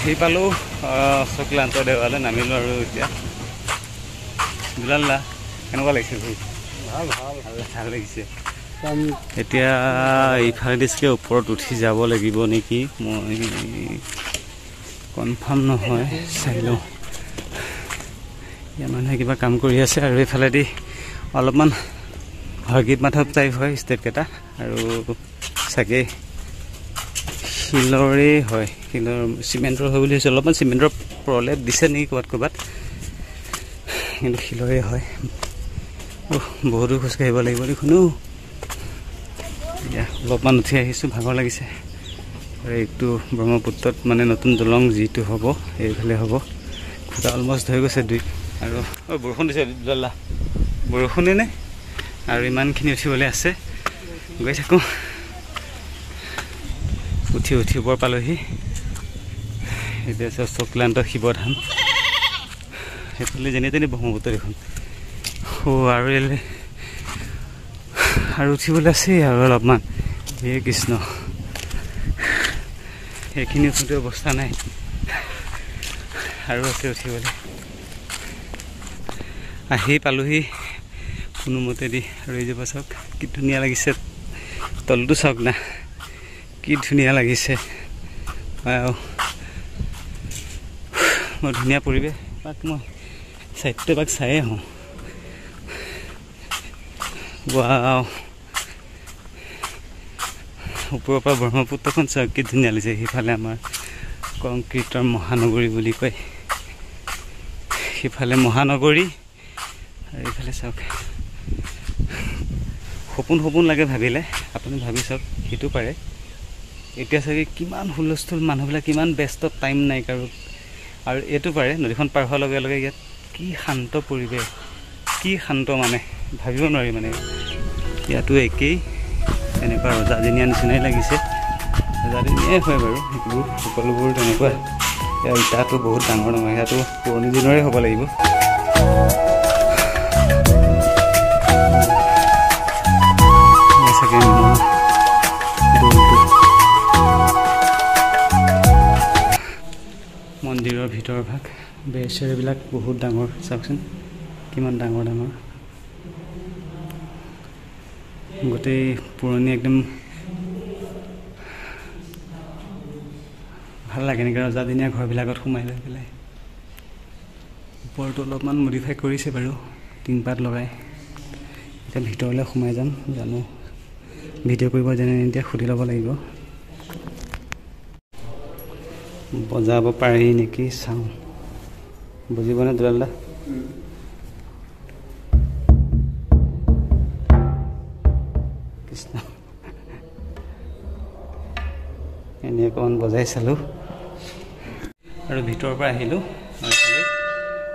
আহি পালোঁ চক্লান্ত দেৱালে নামিলোঁ আৰু এতিয়া। দুলাল দা কেনেকুৱা লাগিছে ভাল ভাল। ভাল লাগিছে। এতিয়া ইফালেদিকে ওপৰত উঠি যাব লাগিব নেকি? মই কনফাৰ্ম নহয় চাই লওঁ। ইয়াৰ মানুহে কিবা কাম কৰি আছে আৰু এইফালেদি অলপমান হৰ্গীত মাধৱ টাইপ হয় ষ্টেপকেইটা আৰু চাগে শিলৰে হয়। শিলৰ চিমেণ্টৰ হয় বুলি ভাবিছোঁ অলপমান চিমেণ্টৰ প্ৰলেপ দিছে নেকি ক'ৰবাত ক'ৰবাত। কিন্তু শিলৰে হয়। বহুতো খোজকাঢ়িব লাগিব দেখোন। এতিয়া অলপমান উঠি আহিছোঁ ভাগৰ লাগিছে। এইটো ব্ৰহ্মপুত্ৰত মানে নতুন দলং যিটো হ'ব এইফালে হ'ব। খুটা অলমষ্ট হৈ গৈছে দুই। আৰু ঐ বৰষুণ দিছে জল্লা বৰষুণে নে? আৰু ইমানখিনি উঠিবলৈ আছে। গৈ থাকোঁ। উঠি উঠি ওপৰ পালোহি। এতিয়া চক্লান্ত শিৱধাম। সেইফালে যেনে তেনে ব্ৰহ্মপুত্ৰ দেখোন অ' আৰু এলে আৰু উঠিবলৈ আছেই আৰু অলপমান। হে কৃষ্ণ। সেইখিনি উঠোঁতে অৱস্থা নাই। আৰু আছে উঠিবলৈ। আহি পালোহি। কোনোমতেদি ৰৈ যাব চাওক। কি ধুনীয়া লাগিছে। তলটো চাওক না। কি ধুনীয়া লাগিছে। বৰ ধুনীয়া পৰিৱেশ। মই চাইডটো এপাক চায়ে আহোঁ। ৱাও ওপৰৰ পৰা ব্ৰহ্মপুত্ৰখন চাওক কি ধুনীয়া লাগিছে। সিফালে আমাৰ কংক্ৰিটৰ মহানগৰী বুলি কয়। সিফালে মহানগৰী আৰু এইফালে চাওক। সপোন সপোন লাগে ভাবিলে। আপুনি ভাবি চাওক সেইটো পাৰে। এতিয়া চাগে কিমান হুলস্থুল মানুহবিলাক কিমান ব্যস্ত টাইম নাই কাৰো। আৰু এইটো পাৰে নদীখন পাৰ হোৱাৰ লগে লগে ইয়াত কি শান্ত পৰিৱেশ কি শান্ত মানে ভাবিব নোৱাৰি মানে। ইয়াতো একেই তেনেকুৱা ৰজাদিনীয়া নিচিনাই লাগিছে। ৰজাদিনীয়াই হয় বাৰু সেইবোৰ সকলোবোৰ তেনেকুৱা। ইয়াৰ ইটাটো বহুত ডাঙৰ ডাঙৰ ইয়াতো পুৰণি দিনৰে হ'ব লাগিব। মন্দিৰৰ ভিতৰ ভাগ বেৰ চেৰবিলাক বহুত ডাঙৰ চাওকচোন কিমান ডাঙৰ ডাঙৰ। গোটেই পুৰণি একদম ভাল লাগে এনেকৈ ৰজাদিনীয়া ঘৰবিলাকত সোমাই লৈ পেলাই। ওপৰটো অলপমান মডিফাই কৰিছে বাৰু টিংপাত লগাই। এতিয়া ভিতৰলৈ সোমাই যাম জানো ভিডিঅ' কৰিব যেনে এতিয়া সুধি ল'ব লাগিব। বজাব পাৰি নেকি চাওঁ। বুজিবনে দুলালদা? কৃষ্ণ। এনেই অকণমান বজাই চালোঁ। আৰু ভিতৰৰ পৰা আহিলোঁ।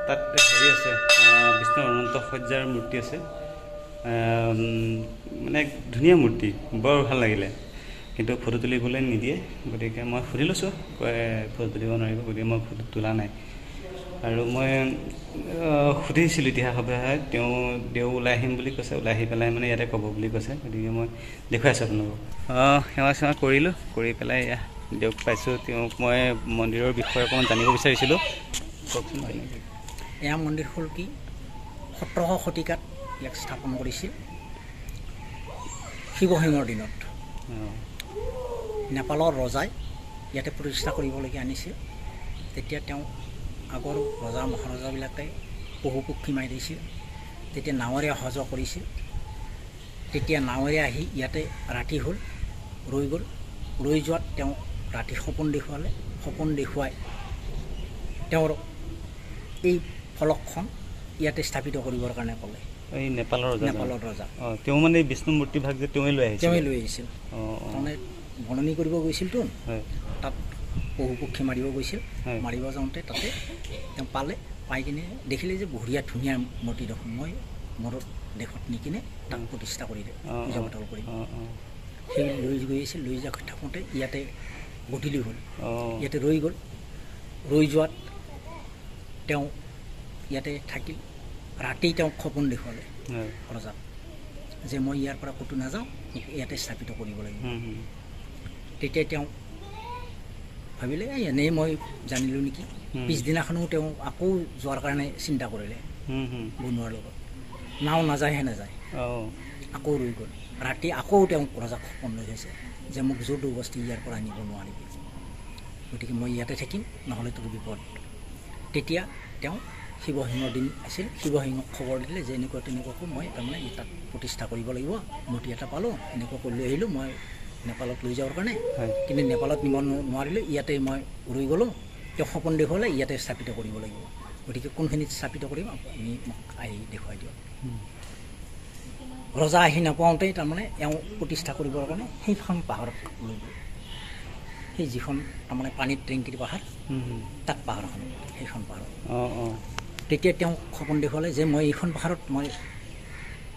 তাত হেৰি আছে বিষ্ণু অনন্ত সজ্জাৰ মূৰ্তি আছে। মানে ধুনীয়া মূৰ্তি। বৰ ভাল লাগিলে। কিন্তু ফটো তুলিবলৈ নিদিয়ে। গতিকে মই সুধি লৈছোঁ কয় ফটো তুলিব নোৱাৰিব গতিকে মই ফটো তোলা নাই। আৰু মই সুধিছিলোঁ ইতিহাস সভাত তেওঁ দেও ওলাই আহিম বুলি কৈছে ওলাই আহি পেলাই মানে ইয়াতে ক'ব বুলি কৈছে। গতিকে মই দেখুৱাই আছোঁ আপোনালোকক সেৱা চেৱা কৰিলোঁ কৰি পেলাই এয়া দিয়ক পাইছোঁ তেওঁক মই মন্দিৰৰ বিষয়ে অকণমান জানিব বিচাৰিছিলোঁ। কওকচোন। এয়া মন্দিৰ হ'ল কি? সোতৰশ শতিকাত ইয়াক স্থাপন কৰিছিল। শিৱসিংহৰ দিনত। নেপালৰ ৰজাই ইয়াতে প্ৰতিষ্ঠা কৰিবলগীয়া আনিছিল। তেতিয়া তেওঁ আগৰ ৰজা মহাৰজাবিলাকে পশু পক্ষী মাৰি দিছিল। তেতিয়া নাৱেৰে অহা যোৱা কৰিছিল। তেতিয়া নাৱেৰে আহি ইয়াতে ৰাতি হ'ল ৰৈ গ'ল। ৰৈ যোৱাত তেওঁ ৰাতি সপোন দেখুৱালে। সপোন দেখুৱাই তেওঁৰ এই ফলকখন ইয়াতে স্থাপিত কৰিবৰ কাৰণে ক'লে। এই নেপালৰ ৰজা নেপালৰ ৰজা। অঁ তেওঁ মানে এই বিষ্ণু মূৰ্তি ভাগ যে তেওঁৱে লৈ আহিছে তেওঁৱে লৈ আহিছিল। তাৰমানে বননি কৰিব গৈছিলতো তাত পশু পক্ষী মাৰিব গৈছিল। মাৰিব যাওঁতে তাতে তেওঁ পালে পাই কিনে দেখিলে যে বঢ়িয়া ধুনীয়া মূৰ্তি দেখোন। মই মোৰ দেশত নি কিনে তাক প্ৰতিষ্ঠা কৰি অঁ পূজা পাতল অঁ সেই লৈ গৈ আছিল লৈ যাই থাকোঁতে ইয়াতে গধূলি হ'ল। ইয়াতে ৰৈ গ'ল। ৰৈ যোৱাত তেওঁ ইয়াতে থাকিল। ৰাতি তেওঁক সপোন দেখুৱালে ৰজাক যে মই ইয়াৰ পৰা ক'তো নাযাওঁ মোক ইয়াতে স্থাপিত কৰিব লাগিব। তেতিয়া তেওঁ ভাবিলে এই এনেই মই জানিলোঁ নেকি। পিছদিনাখনো তেওঁ আকৌ যোৱাৰ কাৰণে চিন্তা কৰিলে। বনোৱাৰ লগত। নাও নাযায়হে নাযায়। আকৌ ৰৈ গ'ল। ৰাতি আকৌ তেওঁ ৰজাক সপোন লৈ গৈছে যে মোক জোৰ বস্তি ইয়াৰ পৰা আনিব নোৱাৰিবি। গতিকে মই ইয়াতে থাকিম নহ'লে তোৰ বিপদ। তেতিয়া তেওঁ শিৱসিংহৰ দিন আছিল। শিৱসিংহক খবৰ দিলে যে এনেকুৱা তেনেকুৱাকৈ মই তাৰমানে তাত প্ৰতিষ্ঠা কৰিব লাগিব। মূৰ্তি এটা পালোঁ এনেকুৱাকৈ লৈ আহিলোঁ। মই নেপালত লৈ যাবৰ কাৰণে। কিন্তু নেপালত নিব নোৱাৰিলোঁ ইয়াতে মই ৰৈ গ'লোঁ। তেওঁ সপোন দেখুৱালে ইয়াতে স্থাপিত কৰিব লাগিব। গতিকে কোনখিনিত স্থাপিত কৰিম আপুনি মোক আহি দেখুৱাই দিয়ক। ৰজা আহি নাপাওঁতেই তাৰমানে এওঁ প্ৰতিষ্ঠা কৰিবৰ কাৰণে সেইখন পাহাৰত লৈ গ'ল। সেই যিখন তাৰমানে পানীত টেংকিৰ পাহাৰ হুম, হুম। তাত পাহাৰখন সেইখন পাহাৰত অঁ অঁ। তেতিয়া তেওঁ সপোন দেখুৱালে যে মই এইখন পাহাৰত মই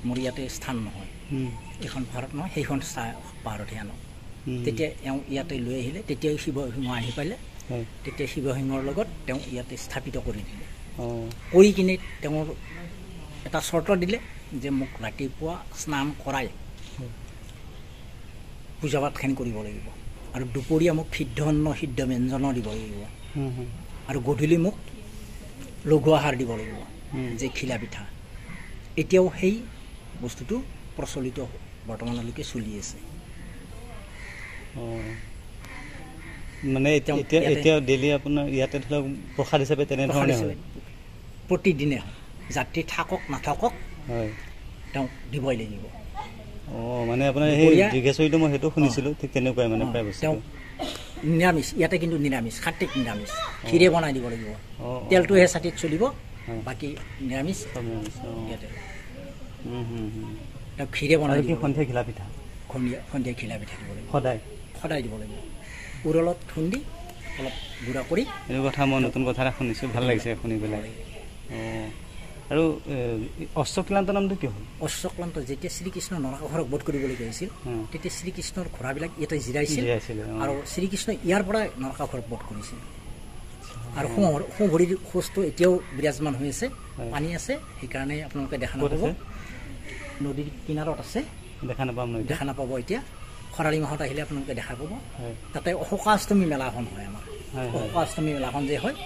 মোৰ ইয়াতে স্থান নহয়। এইখন পাহাৰত নহয় সেইখন চা- পাহাৰতহে আনো। হুম। তেতিয়া এওঁ ইয়াতে লৈ আহিলে তেতিয়াই শিৱসিংহ আহি পালে। তেতিয়া শিৱসিংহৰ লগত তেওঁ ইয়াতে স্থাপিত কৰি দিলে। কৰি কিনে তেওঁৰ এটা চৰ্ত দিলে যে মোক ৰাতিপুৱা স্নান কৰাই পূজা পাতখিনি কৰিব লাগিব। আৰু দুপৰীয়া মোক সিদ্ধ অন্ন সিদ্ধ ব্যঞ্জনো দিব লাগিব। আৰু গধূলি মোক লঘু আহাৰ দিব লাগিব। যে খিলা পিঠা এতিয়াও সেই বস্তুটো প্ৰচলিত বৰ্তমানলৈকে চলি আছে। মানে এতিয়া এতিয়া ডেইলি আপোনাৰ ইয়াতে ধৰি লওক প্ৰসাদ হিচাপে তেনেধৰণে হয়। প্ৰতিদিনে হয় যাত্ৰী থাকক নাথাকক হয়। তেওঁ দিবই লাগিব। অঁ মানে আপোনাৰ সেই দীৰ্ঘেশ্বৰীটো মই সেইটো শুনিছিলোঁ ঠিক তেনেকুৱাই মানে প্ৰায় বস্তু নিৰামিষ ইয়াতে কিন্তু নিৰামিষ খাটিক নিৰামিষ। ক্ষীৰে বনাই দিব লাগিব। তেলটোহে ছাতিত চলিব। বাকী নিৰামিষ। ইয়াতে। ক্ষীৰে বনাই দিব কি। সন্ধিয়া ঘিলা পিঠা সন্ধিয়া সন্ধিয়া ঘিলা পিঠা দিব লাগিব। সদায়? সদায় দিব লাগিব। উৰলত খুন্দি অলপ গুড়া কৰি এইটো কথা মই নতুন কথা এটা শুনিছোঁ। ভাল লাগিছে শুনি পেলাই। আৰু অশ্বক্লান্ত নামটো কি হ'ল? অশ্বক্লান্ত যেতিয়া শ্ৰীকৃষ্ণ নৰকাসুৰক বধ কৰিবলগীয়া হৈছিল। তেতিয়া শ্ৰীকৃষ্ণৰ ঘোঁৰাবিলাক ইয়াতে জিৰাইছিল। আৰু শ্ৰীকৃষ্ণ ইয়াৰ পৰাই নৰকাসুৰক বধ কৰিছিল। আৰু সোঁ সোঁ ভৰিৰ খোজটো এতিয়াও বিৰাজমান হৈ আছে। পানী আছে সেইকাৰণে আপোনালোকে দেখা নাপাব? নদীৰ কিনাৰত আছে। দেখা নাপাম দেখা নাপাব এতিয়া। খৰালি মাহত আহিলে আপোনালোকে দেখা পাব। তাতে অশোকাষ্টমী মেলাখন হয় আমাৰ। অশোকাষ্টমী মেলাখন যে হয়।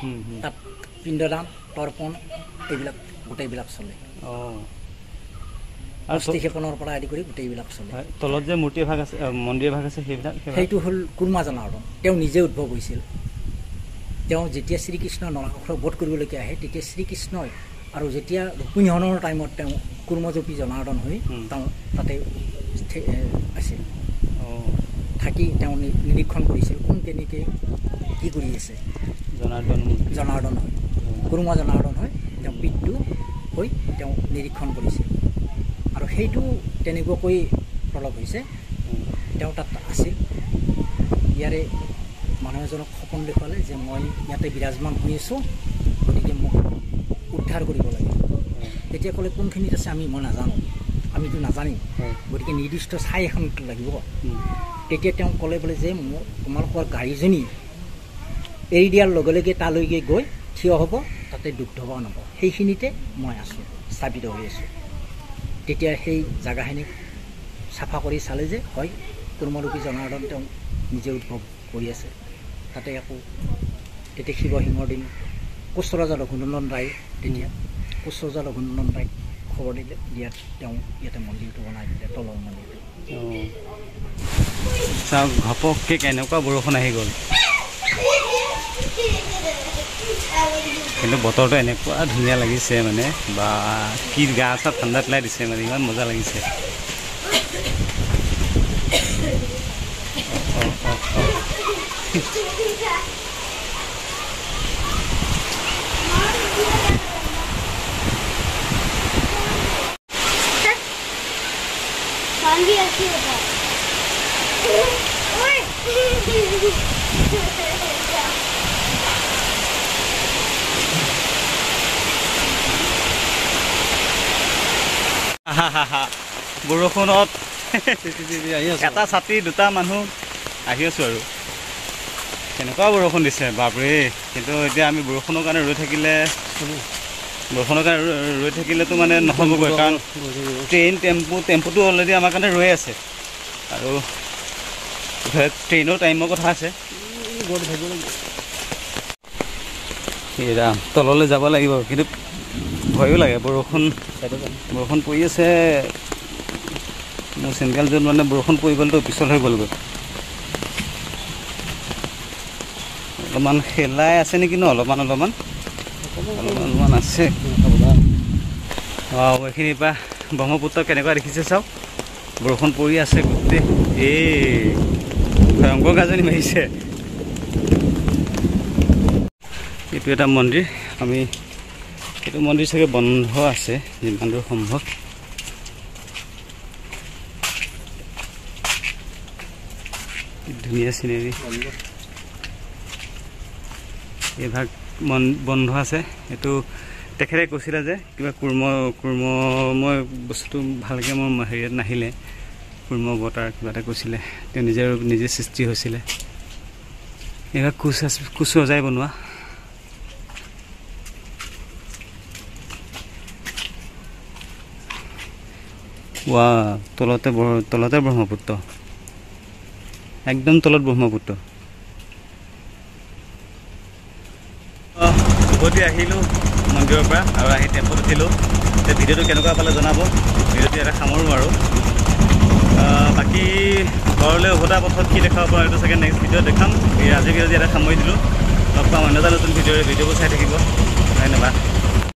তাত পিণ্ডদান তৰ্পণ এইবিলাক গোটেইবিলাক চলে। ক্ষেপণৰ পৰা আদি কৰি গোটেইবিলাক চলে। তলত যে মূৰ্তি এভাগ আছে মন্দিৰ এভাগ আছে সেইবিলাক সেইটো হ'ল কুৰ্মা জনাৰ্দন তেওঁ নিজে উদ্ভৱ হৈছিল। তেওঁ যেতিয়া শ্ৰীকৃষ্ণ নৰকাসুৰক বধ কৰিবলৈকে আহে তেতিয়া শ্ৰীকৃষ্ণই আৰু যেতিয়া ৰুক্মিণীহৰণৰ টাইমত তেওঁ কুৰ্মজপী জনাৰ্দন হৈ। তেওঁ তাতে আছিল। থাকি তেওঁ নিৰীক্ষণ কৰিছিল কোন কেনেকৈ কি কৰি আছে। জনাৰ্দন জনাৰ্দন হয়। কুৰ্মা জনাৰ্দন হয় তেওঁ পিতৃ হৈ তেওঁ নিৰীক্ষণ কৰিছিল। আৰু সেইটো তেনেকুৱাকৈ প্ৰলভ হৈছে। তেওঁ তাত আছিল। ইয়াৰে মানুহ এজনক সপোন দেখুৱালে যে মই ইয়াতে বিৰাজমান হৈ আছোঁ গতিকে মোক উদ্ধাৰ কৰিব লাগে। তেতিয়া ক'লে কোনখিনিত আছে আমি মই নাজানো। আমিতো নাজানিম। গতিকে নিৰ্দিষ্ট ঠাই এখন লাগিব। তেতিয়া তেওঁ ক'লে বোলে যে মোৰ তোমালোকৰ গাড়ীজনী এৰি দিয়াৰ লগে লগে তালৈকে গৈ থিয় হ'ব তাতে দুগ্ধবান হ'ব। সেইখিনিতে মই আছোঁ স্থাপিত হৈ আছোঁ। তেতিয়া সেই জেগাখিনি চাফা কৰি চালে যে হয় কুৰ্মৰূপী জনাৰ্দন তেওঁ নিজে উদ্ভৱ কৰি আছে। তাতে আকৌ তেতিয়া শিৱসিংহৰ দিন কোচৰজা ৰঘুনন্দন ৰায় তেতিয়া কোচৰজা ৰঘুনন্দন ৰায়ক খবৰ দিলে দিয়াত তেওঁ ইয়াতে মন্দিৰটো বনাই দিলে তলৰ মন্দিৰটো। চাওক ঘপককৈ কেনেকুৱা বৰষুণ আহি গ'ল? কিন্তু বতৰটো এনেকুৱা ধুনীয়া লাগিছে মানে বা কি গা চা ঠাণ্ডা পেলাই দিছে মানে ইমান মজা লাগিছে। कौन भी अच्छी होता है আহাহাহা। বৰষুণত এটা ছাতি দুটা মানুহ আহি আছোঁ আৰু কেনেকুৱা বৰষুণ দিছে বাপৰে কিন্তু এতিয়া আমি বৰষুণৰ কাৰণে ৰৈ থাকিলে বৰষুণৰ কাৰণে ৰৈ- থাকিলেতো মানে নহ'বগৈ কাৰণ ট্ৰেইন টেম্পু টেম্পুটো অলৰেডি আমাৰ কাৰণে ৰৈ আছে। আৰু ট্ৰেইনৰ টাইমৰ কথা আছে। তললৈ যাব লাগিব কিন্তু ভয়ো লাগে বৰষুণ বৰষুণ পৰি আছে। মোৰ চেণ্ডেলযোৰত মানে বৰষুণ পৰি গ'লতো পিছল হৈ গ'লগৈ। অলপমান খেলাই আছে নেকি ন অলপমান অলপমান? অলপমান আছে। অঁ এইখিনিৰ পৰা ব্ৰহ্মপুত্ৰ কেনেকুৱা দেখিছে চাওক। বৰষুণ পৰি আছে গোটেই। এই ভয়ংকৰ গাজনি মাৰিছে। এইটো এটা মন্দিৰ। আমি এইটো মন্দিৰ চাগে বন্ধ আছে যিমান দূৰ সম্ভৱ। ধুনীয়া চিনেৰী এইভাগ বন্ধ আছে। এইটো তেখেতে কৈছিলে যে কিবা কুৰ্ম কুৰ্মময় বস্তুটো ভালকৈ মোৰ হেৰিয়াত নাহিলে। কুৰ্ম বতাৰ কিবা এটা কৈছিলে। তেওঁ নিজে নিজে সৃষ্টি হৈছিলে। এইভাগ কোচ আছে কোচ ৰজাই বনোৱা। ৱা তলতে তলতে ব্ৰহ্মপুত্ৰ। একদম তলত ব্ৰহ্মপুত্ৰ অঁ, উভতি আহিলোঁ মন্দিৰৰ পৰা আৰু আহি টেম্পত উঠিলোঁ। এতিয়া ভিডিঅ'টো কেনেকুৱা পালে জনাব? ভিডিঅ'টো এটা সামৰোঁ আৰু। বাকী ঘৰলৈ উভতা পথত কি দেখাব পাৰোঁ এইটো চাগে নেক্সট ভিডিঅ'ত দেখাম। আজি ভিডিঅ'টো ইয়াতে সামৰি দিলোঁ। লগ পাম অন্য এটা নতুন ভিডিঅ'ৰে ভিডিঅ'বোৰ চাই থাকিব। ধন্যবাদ।